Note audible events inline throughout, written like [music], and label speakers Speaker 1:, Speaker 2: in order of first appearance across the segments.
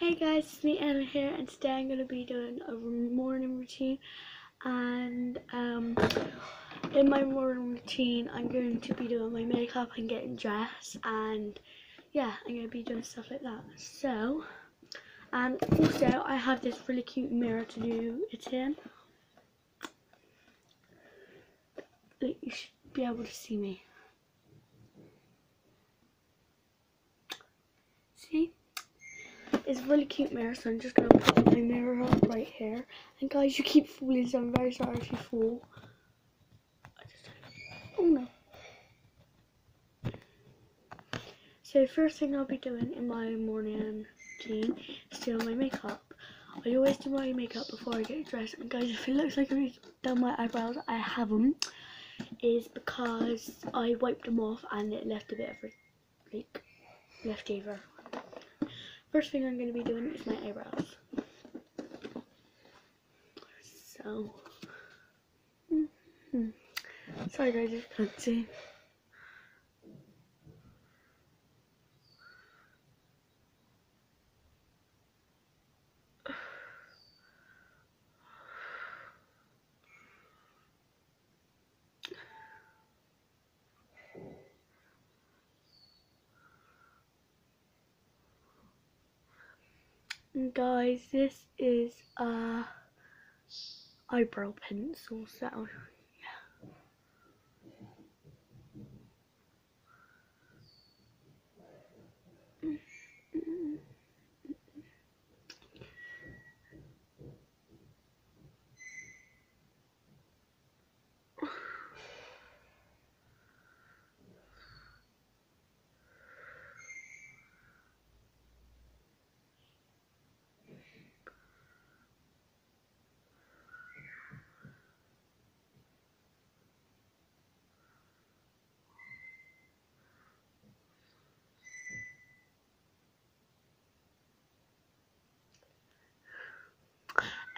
Speaker 1: Hey guys, it's me Anna here and today I'm going to be doing a morning routine and um, in my morning routine I'm going to be doing my makeup and getting dressed and yeah, I'm going to be doing stuff like that. So, and also I have this really cute mirror to do it in. Like, you should be able to see me. See? It's a really cute mirror, so I'm just gonna put my mirror up right here. And guys, you keep falling, so I'm very sorry if you fall. Oh no. So first thing I'll be doing in my morning routine is doing my makeup. I always do my makeup before I get dressed. And guys, if it looks like I've done my eyebrows, I haven't. Is because I wiped them off and it left a bit of a like leftover First thing I'm going to be doing is my eyebrows. So, mm -hmm. sorry guys you can't see. Guys this is a eyebrow pencil so mm-hmm.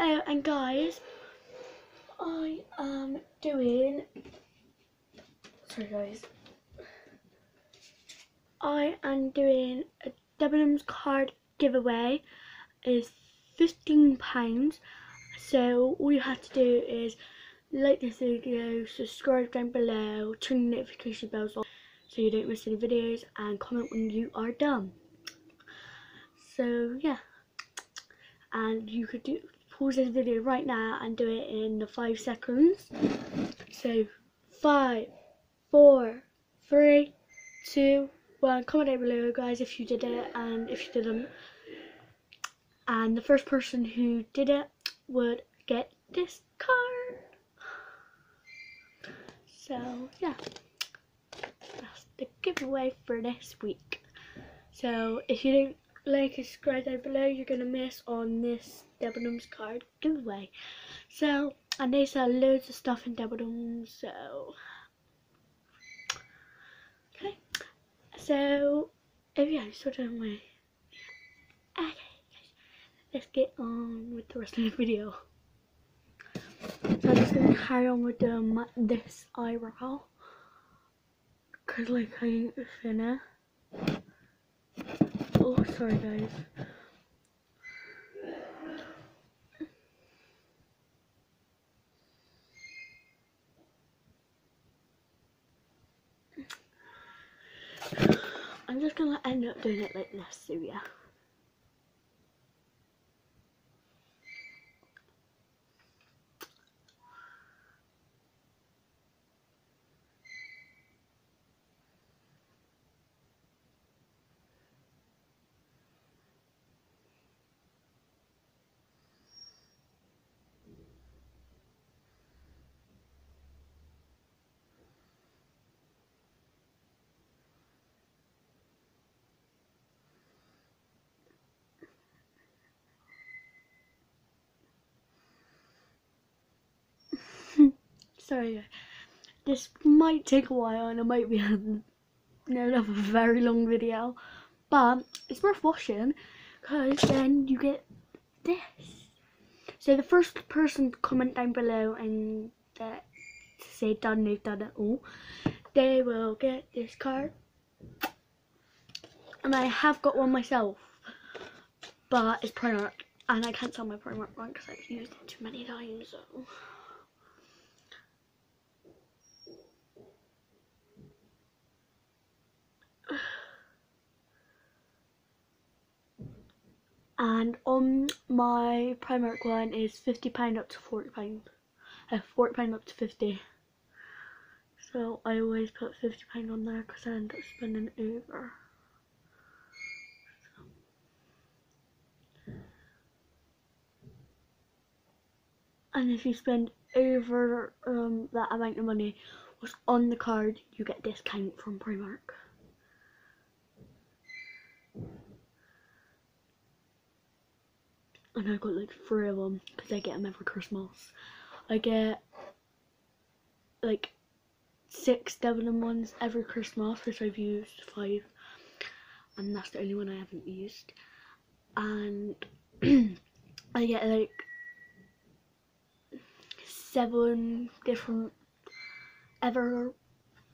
Speaker 1: Oh, and guys, I am doing. Sorry, guys. I am doing a Debenhams card giveaway. Is fifteen pounds. So all you have to do is like this video, subscribe down below, turn the notification bells on so you don't miss any videos, and comment when you are done. So yeah, and you could do pause this video right now and do it in the five seconds. So five, four, three, two, one. Comment down below, guys, if you did it and if you didn't. And the first person who did it would get this card. So yeah, that's the giveaway for this week. So if you don't like and subscribe down below, you're gonna miss on this Debenhams card giveaway. So, and they sell loads of stuff in Debenhams, so okay. So, oh yeah, I'm still doing my okay. Guys let's get on with the rest of the video. So I'm just gonna carry on with um, this eyebrow. Cause like I ain't finished. Oh, sorry guys. Just gonna end up doing it like this, so yeah. Sorry this might take a while and it might be [laughs] another very long video but it's worth watching because then you get this so the first person to comment down below and uh, say done they've done it all they will get this card and I have got one myself but it's Primark, and I can't sell my Primark one because I've used it too many times. So. And on my Primark one is £50 up to £40. Uh, £40 up to 50 So I always put £50 on there because I end up spending over. And if you spend over um, that amount of money, what's on the card, you get discount from Primark. And I got like three of them because I get them every Christmas. I get like six Debenham ones every Christmas, which I've used five, and that's the only one I haven't used. And [clears throat] I get like seven different ever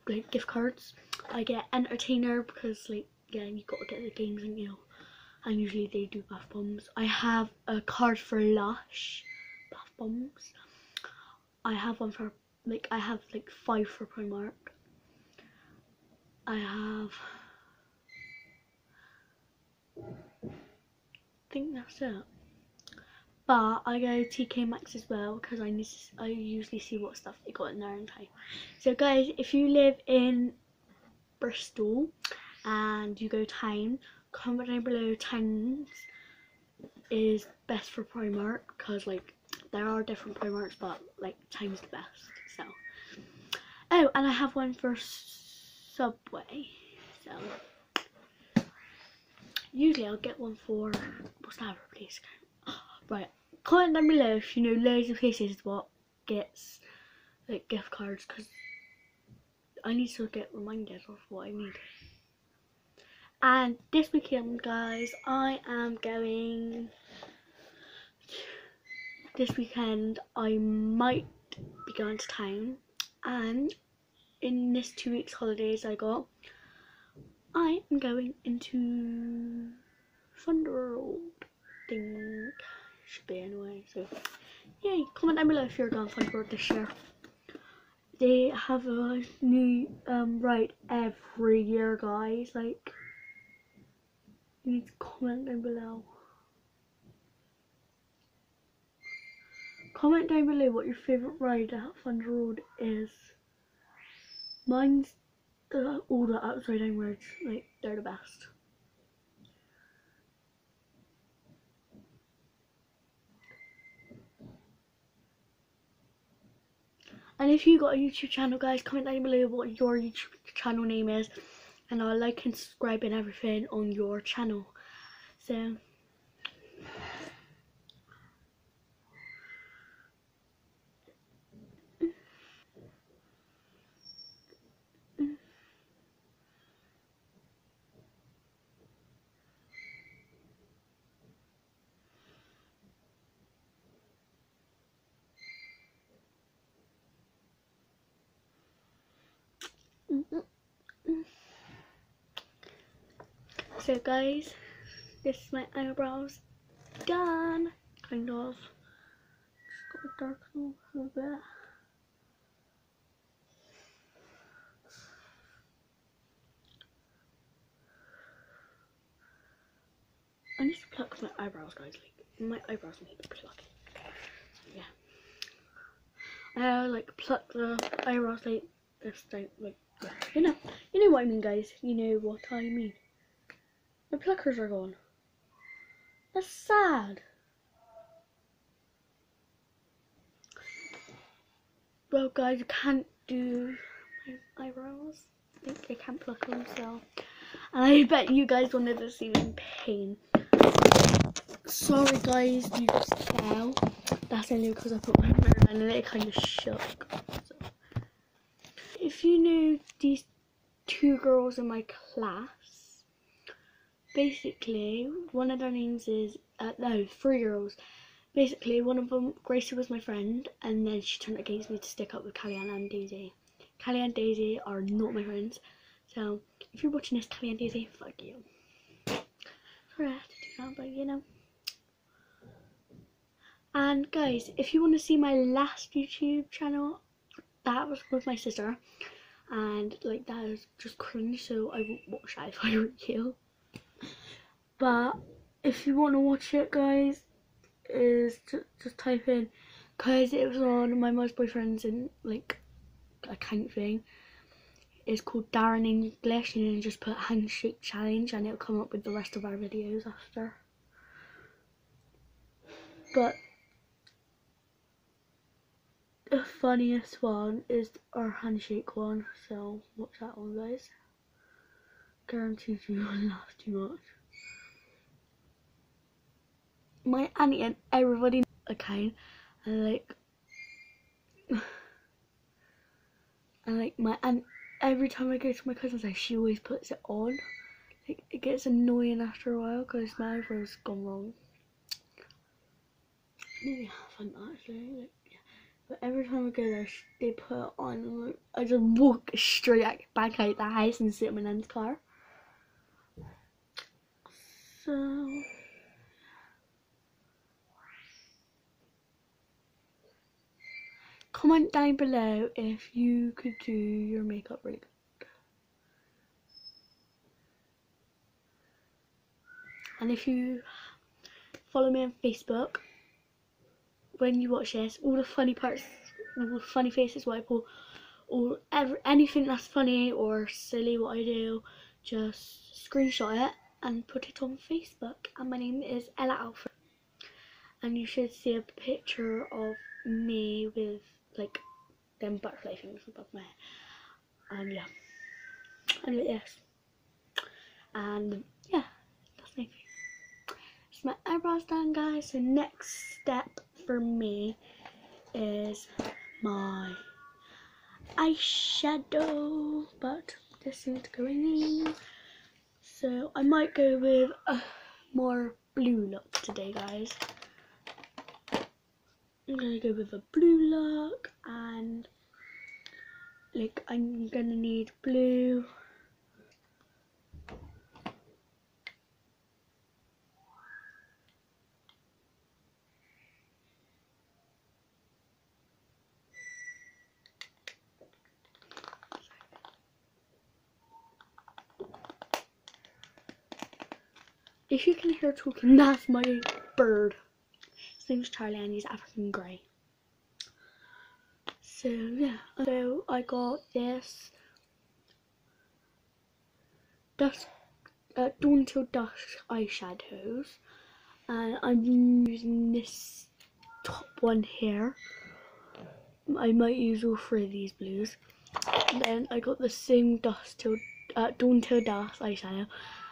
Speaker 1: like gift cards. I get entertainer because like yeah, you gotta get the games and you know and usually they do bath bombs. I have a card for Lush bath bombs. I have one for like I have like five for Primark. I have I think that's it. But I go TK Maxx as well because I need I usually see what stuff they got in there in time. So guys, if you live in Bristol and you go town, comment down below tens is best for Primark because like there are different Primarks but like time's is the best so. Oh and I have one for Subway so. Usually I'll get one for what's that place right comment down below if you know loads of places what gets like gift cards because I need to get reminded of what I need and this weekend guys I am going this weekend I might be going to town. And in this two weeks holidays I got I am going into Funderworld thing should be anyway so yay. Comment down below if you're going Funder Funderworld this year. They have a new um ride every year guys like to comment down below. Comment down below what your favourite ride at Funderworld is. Mine's the, all the upside down rides, like they're the best. And if you got a YouTube channel guys, comment down below what your YouTube channel name is and I'll like and subscribe and everything on your channel. So So guys, this is my eyebrows done, kind of. Just got to darken a little bit. I need to pluck my eyebrows, guys. Like my eyebrows need plucking. So yeah, I uh, like pluck the eyebrows like this, like, like you know, you know what I mean, guys. You know what I mean. My pluckers are gone. That's sad. Well, guys, I can't do my eyebrows. I think I can't pluck them, so. And I bet you guys wanted to see me in pain. Sorry, guys, you just fell. That's only because I put my mirror and it kind of shook. So. If you knew these two girls in my class, basically, one of their names is, uh, no, three girls. Basically, one of them, Gracie was my friend, and then she turned against me to stick up with Kellyanne and Daisy. Kellyanne and Daisy are not my friends, so if you're watching this, Kellyanne and Daisy, fuck you. Sorry I have to do that, but you know, And guys, if you want to see my last YouTube channel, that was with my sister, and like that is just cringe, so I won't watch that if I were you. But if you want to watch it, guys, is just, type in, cause it was on my most boyfriend's and like account thing. It's called Darren English, and just put handshake challenge, and it'll come up with the rest of our videos after. But the funniest one is our handshake one, so watch that one, guys. Guaranteed you won't [laughs] laugh too much. My auntie and everybody account, and like, [sighs] and like my aunt, every time I go to my cousin's house, she always puts it on. Like, it gets annoying after a while because my eyebrows gone wrong. Maybe haven't actually. Like, but every time I go there, they put it on. And like, I just walk straight back out the house and sit in my nan's car. So. Comment down below if you could do your makeup really good. And if you follow me on Facebook, when you watch this, all the funny parts, all the funny faces what I pull, or ever, anything that's funny or silly what I do, just screenshot it and put it on Facebook. And my name is Ella Alford. And you should see a picture of me with like them butterfly things above my head. And yeah. And yes. And yeah, that's my thing. My eyebrows done guys. So next step for me is my eyeshadow, but this isn't going in. So I might go with a more blue look today, guys. I'm gonna go with a blue look and like I'm gonna need blue If you can hear talking, that's my bird. Name's Charlie and he's African grey. So yeah, so I got this dusk, uh, Dawn Till Dusk eyeshadows, and I'm using this top one here. I might use all three of these blues. And then I got the same Dusk Till uh, Dawn Till Dusk eyeshadow.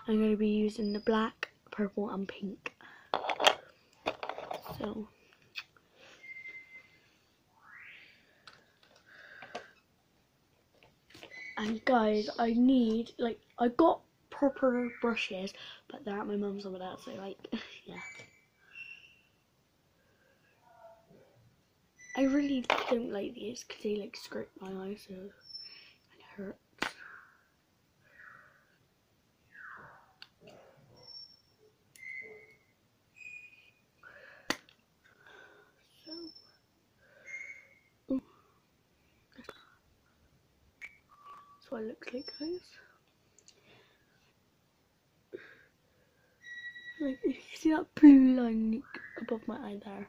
Speaker 1: I'm going to be using the black, purple and pink. So. And guys, I need, like, I got proper brushes, but they're at my mum's over that, so like, [laughs] yeah. I really don't like these because they like scrape my eyes, so it hurts. That's what it looks like, guys. Like, you see that blue line above my eye there?